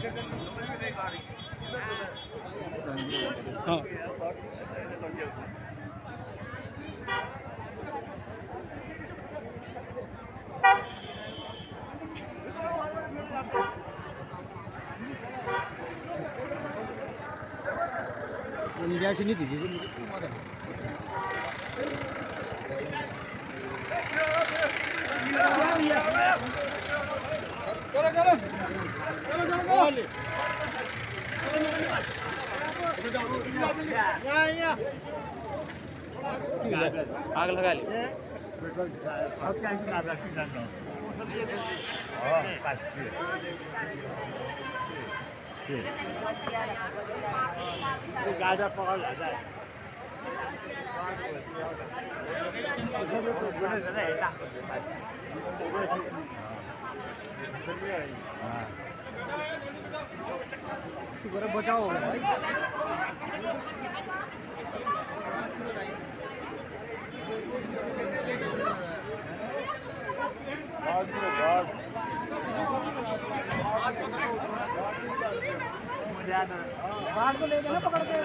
हाँ। जैसी नहीं दीजिए मुझे jadi आग लगा ली। गाजा पकड़ है बचाओ भाई। बाहर को ले जाना पकड़ के